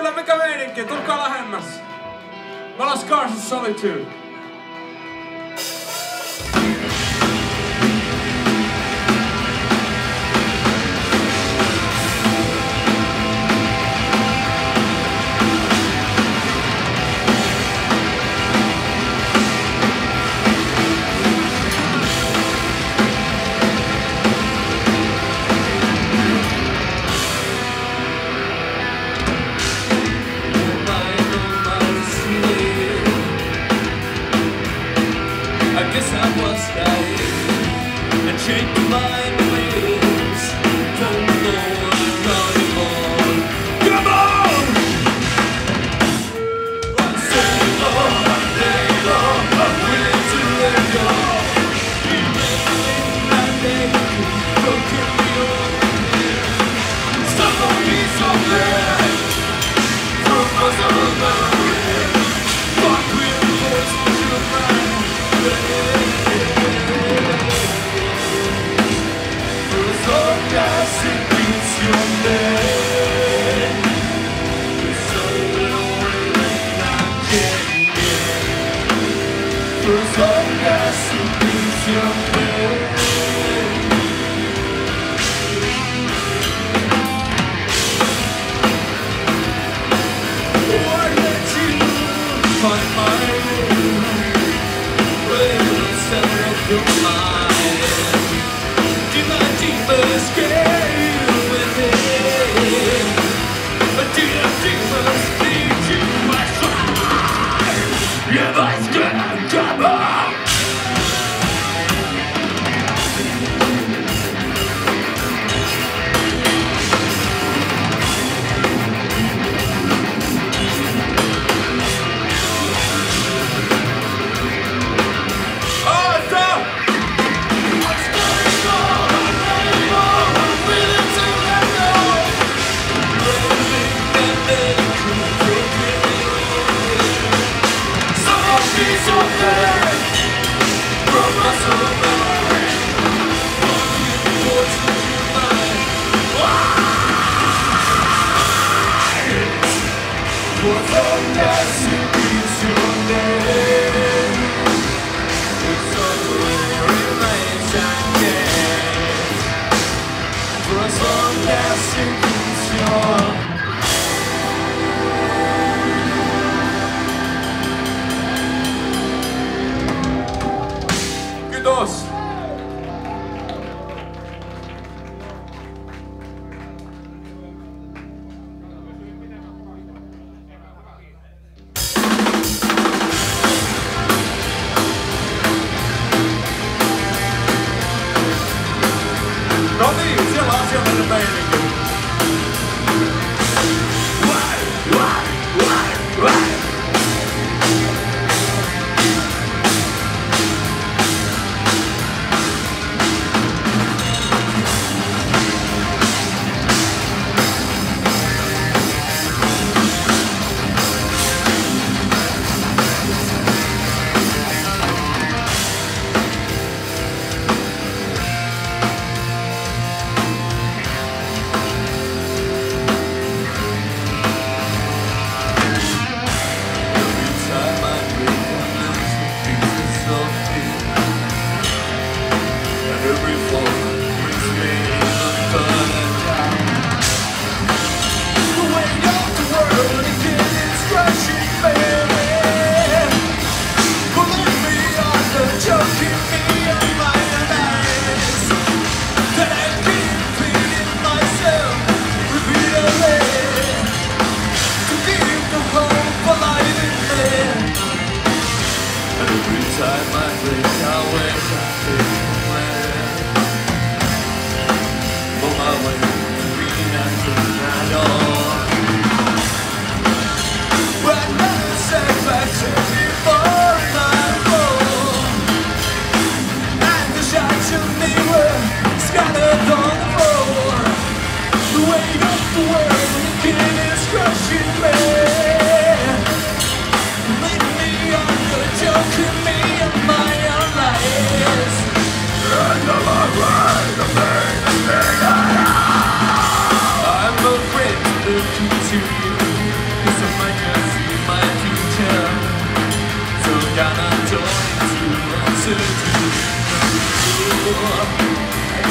kyllä mikä meininki, tulkaa lähemmäs. Me ollaan Scars of Solitude. Did I deepest grave? was a messy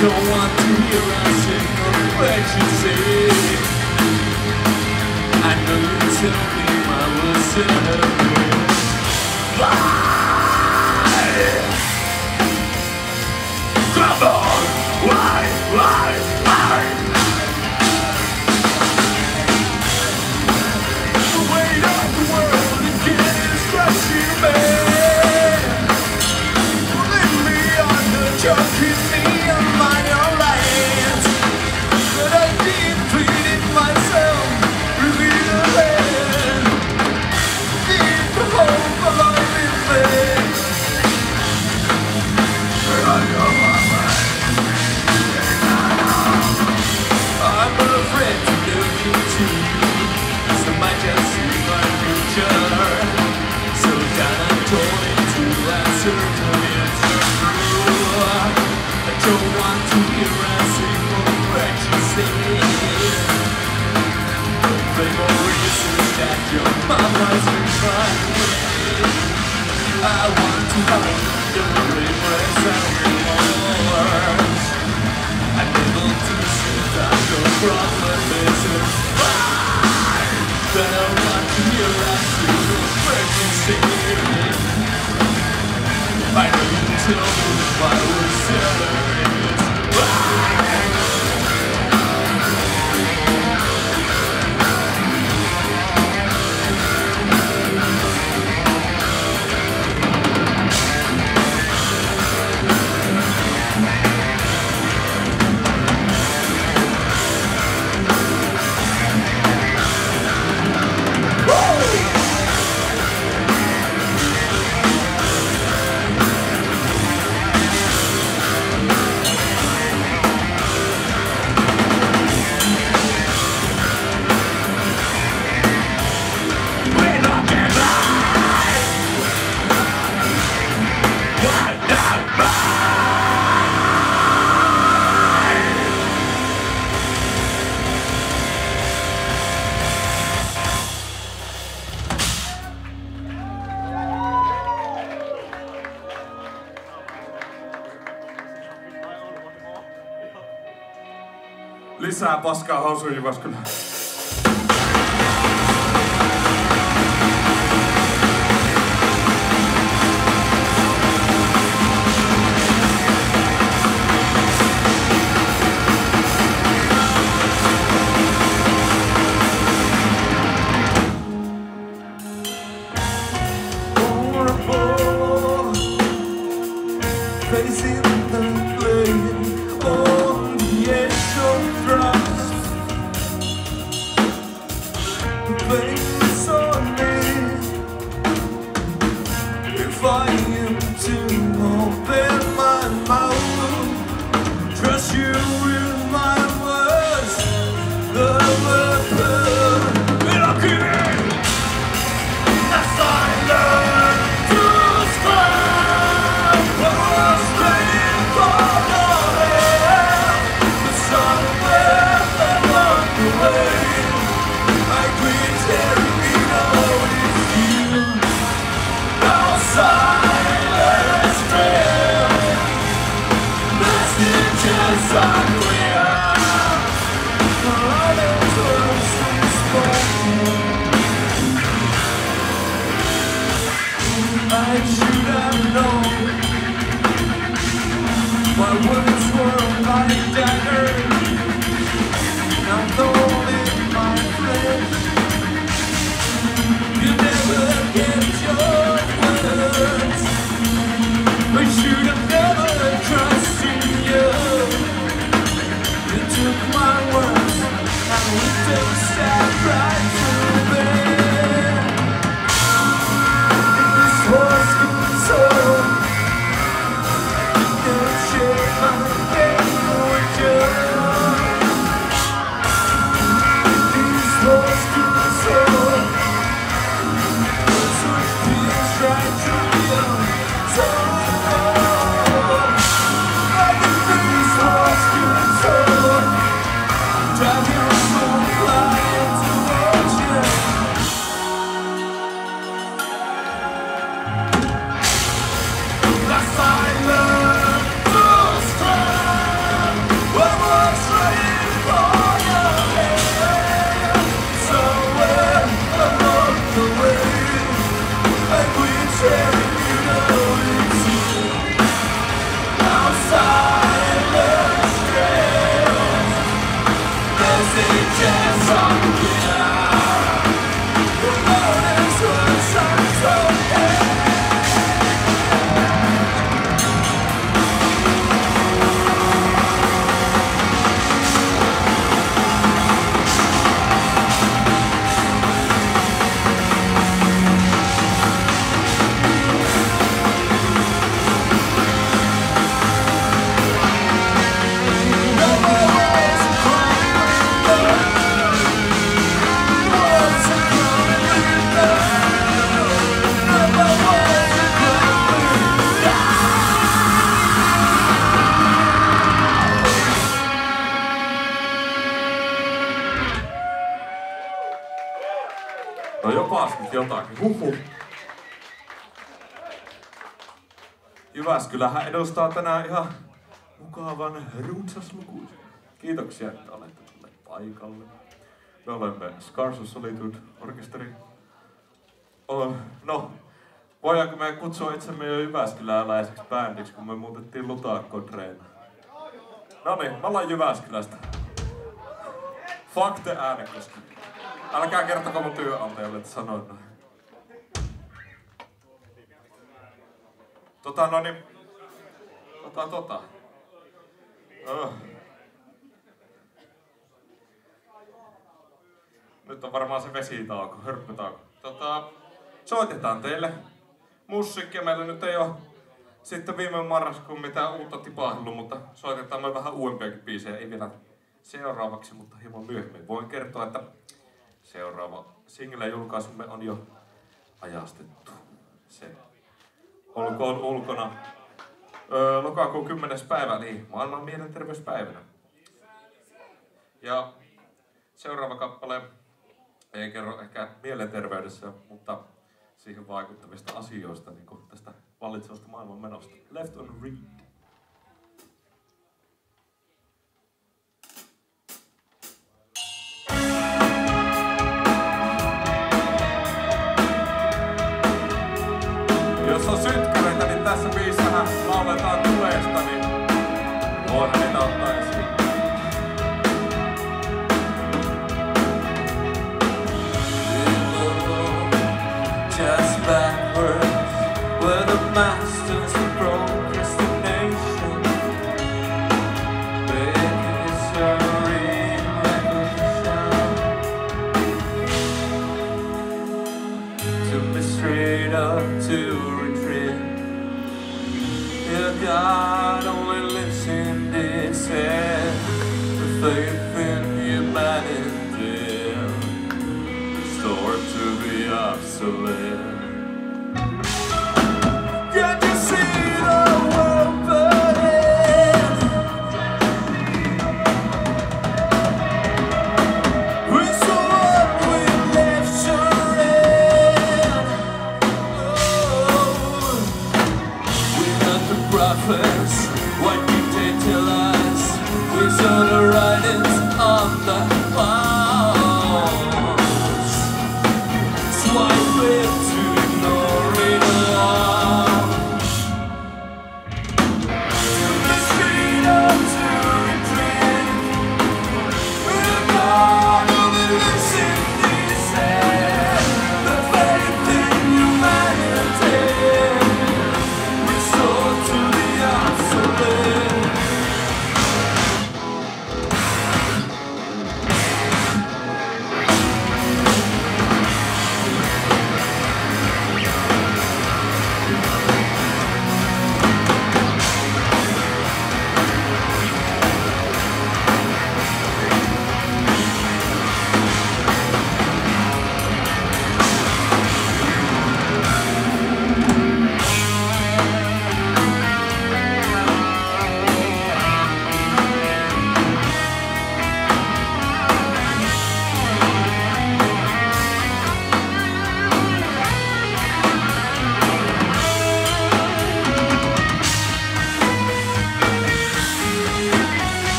don't want to hear a single word you say. I know you tell me I was in paskaa housuun Jyväskylään. No jopas nyt jotakin. Huhhuh. Jyväskylähän edustaa tänään ihan mukavan runsaslukuisen. Kiitoksia, että olette tulleet paikalle. Me olemme Scars of Solitude orkesteri. Oh, no, voidaanko me kutsua itsemme jo Jyväskyläläiseksi bändiksi, kun me muutettiin Lutakkoon treenaan? No niin, me ollaan Jyväskylästä. Fuck the Äänekoski. Älkää kertoko mun työnantajalle, että sanoin noin. Tota no niin. Tota tota. Öh. Nyt on varmaan se vesitauko, hörppytauko. Tota, soitetaan teille musiikkia. Meillä nyt ei ole sitten viime marraskuun mitään uutta tipahdellut, mutta soitetaan me vähän uudempiakin biisejä. Ei vielä seuraavaksi, mutta hieman myöhemmin. Voin kertoa, että seuraava single-julkaisumme on jo ajastettu. Se olkoon ulkona öö, lokakuun 10. päivä, niin maailman mielenterveyspäivänä. Ja seuraava kappale ei kerro ehkä mielenterveydessä, mutta siihen vaikuttavista asioista, niin kuin tästä vallitsevasta maailman menosta. Left on Read. what I love. prophets, what did they us? We saw the writings on the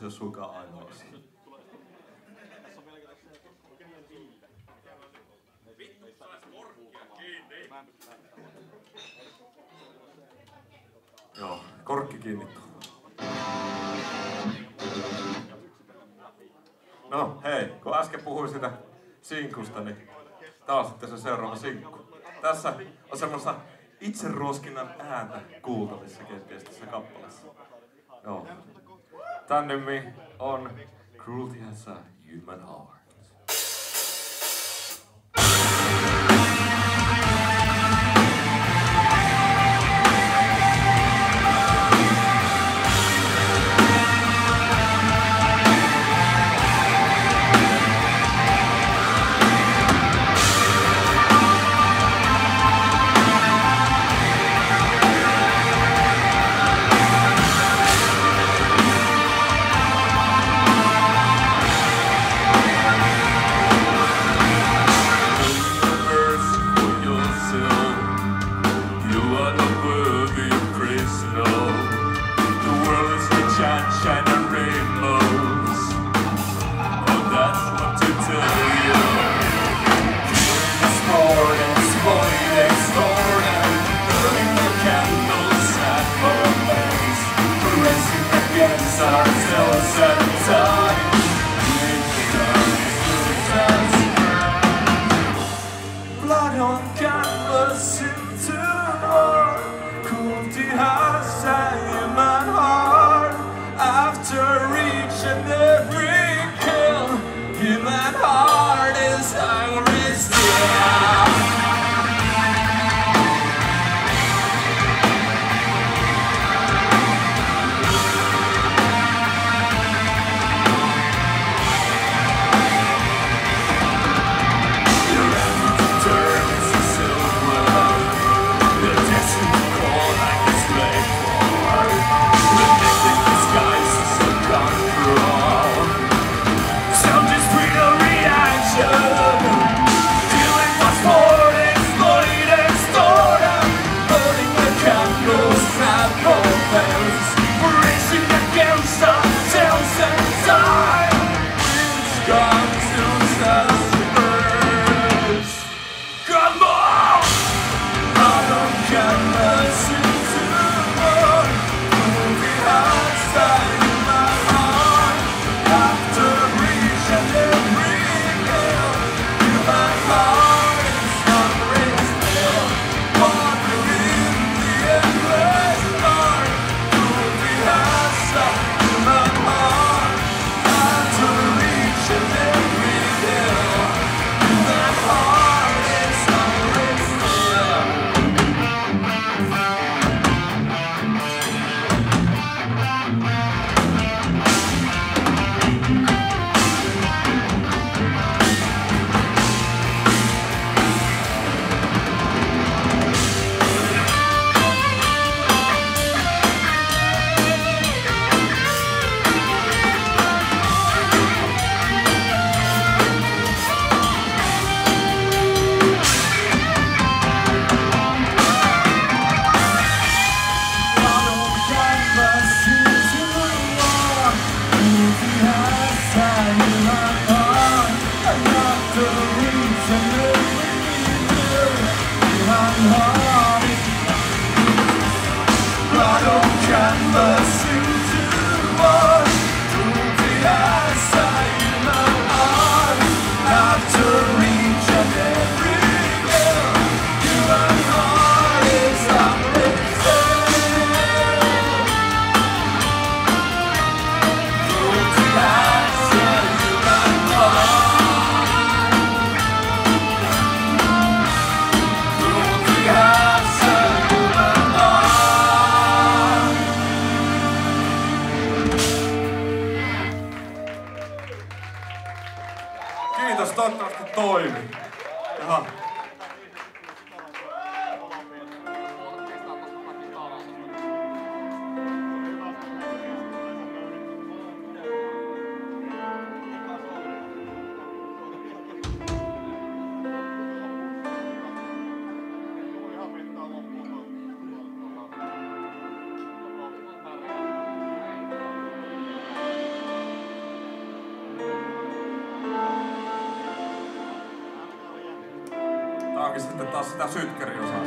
se ole sunkaan ainoaksi. Joo, korkki kiinni. No hei, kun äsken puhuin siitä sinkusta, niin taas sitten se seuraava sinkku. Tässä on semmoista itseruoskinnan ääntä kuultavissa kenties tässä kappaleessa. Joo. Standing me on Cruelty as a Human Heart. sitä sytkeriosaa.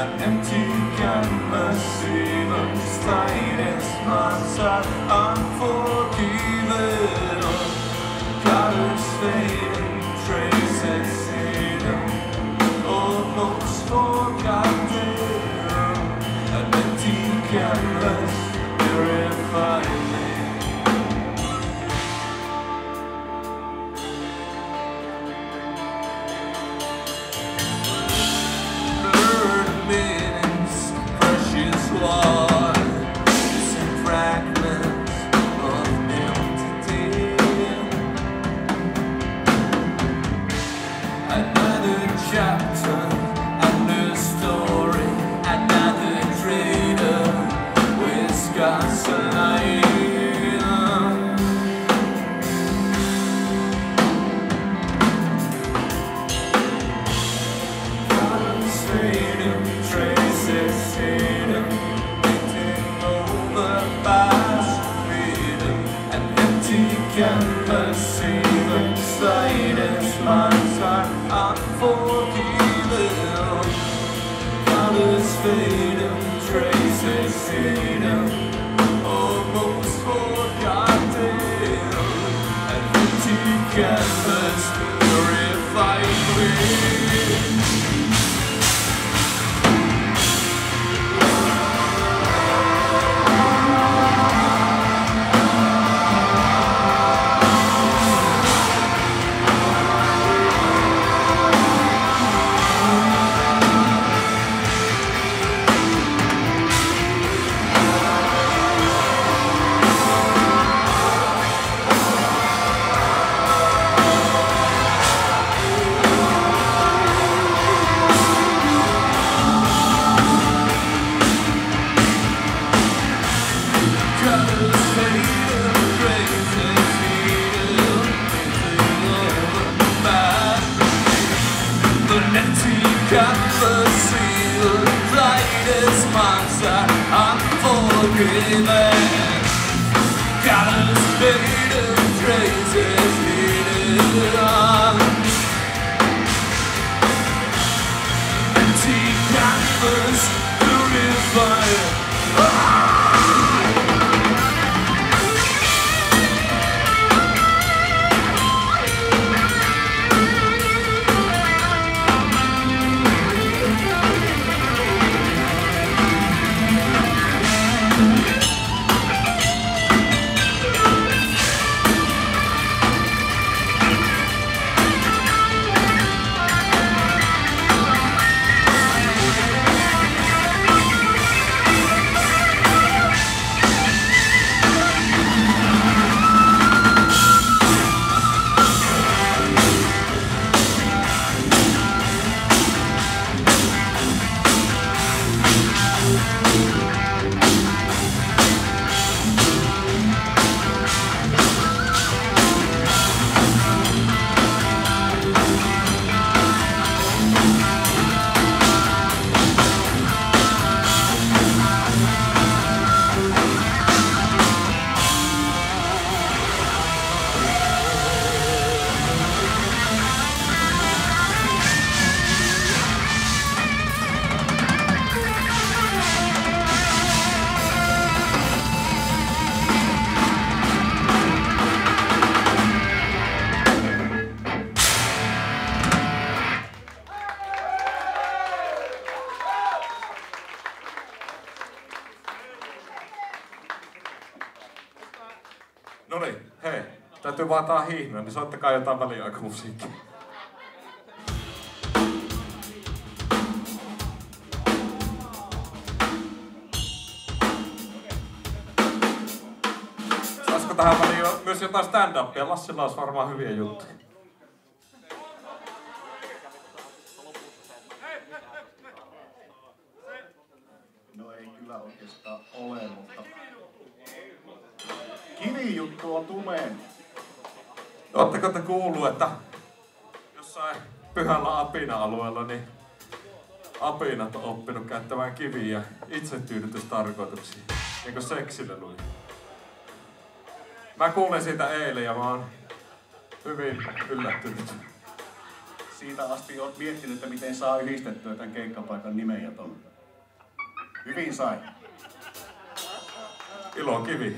an empty canvas Even slightest marks are unforgiven. Colors fading, traces hidden Almost forgotten. An empty canvas, purified. night. Vaan tää niin soittakaa jotain väliaikamusiikkia. Saisiko tähän väliin myös jotain stand-upia? Lassilla olisi varmaan hyviä juttuja. No ei kyllä oikeastaan ole, mutta... Kivijuttu on tumeen. Oletteko te kuullut, että jossain pyhällä apina-alueella niin apinat on oppinut käyttämään kiviä itsetyydytystarkoituksiin, niin kuin seksileluihin? Mä kuulin siitä eilen ja mä oon hyvin yllättynyt. Siitä asti olet miettinyt, että miten saa yhdistettyä tämän keikkapaikan nimen ja ton. Hyvin sai. Ilo kivi.